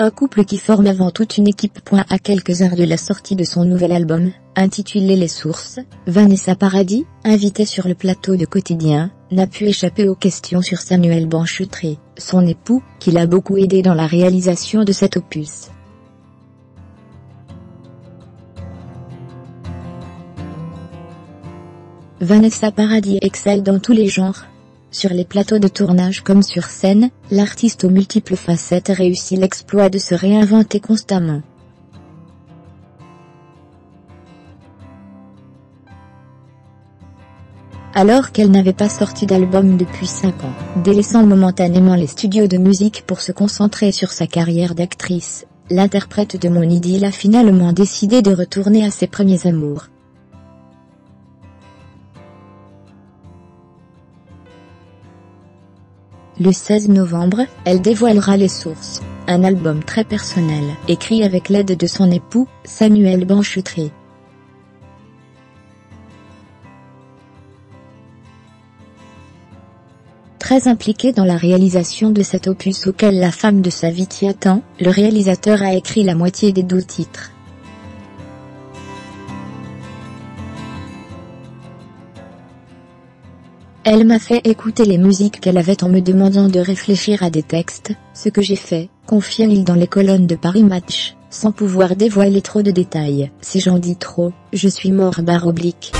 Un couple qui forme avant tout une équipe. À quelques heures de la sortie de son nouvel album, intitulé Les Sources, Vanessa Paradis, invitée sur le plateau de Quotidien, n'a pu échapper aux questions sur Samuel Banchutré, son époux, qui l'a beaucoup aidé dans la réalisation de cet opus. Vanessa Paradis excelle dans tous les genres, sur les plateaux de tournage comme sur scène, l'artiste aux multiples facettes réussit l'exploit de se réinventer constamment. Alors qu'elle n'avait pas sorti d'album depuis 5 ans, délaissant momentanément les studios de musique pour se concentrer sur sa carrière d'actrice, l'interprète de Mon Idylle a finalement décidé de retourner à ses premiers amours. Le 16 novembre, elle dévoilera Les Sources, un album très personnel, écrit avec l'aide de son époux, Samuel Banchutré. Très impliqué dans la réalisation de cet opus auquel la femme de sa vie tient tant, le réalisateur a écrit la moitié des douze titres. Elle m'a fait écouter les musiques qu'elle avait en me demandant de réfléchir à des textes, ce que j'ai fait, confie-t-il dans les colonnes de Paris Match, sans pouvoir dévoiler trop de détails. Si j'en dis trop, je suis mort barre oblique.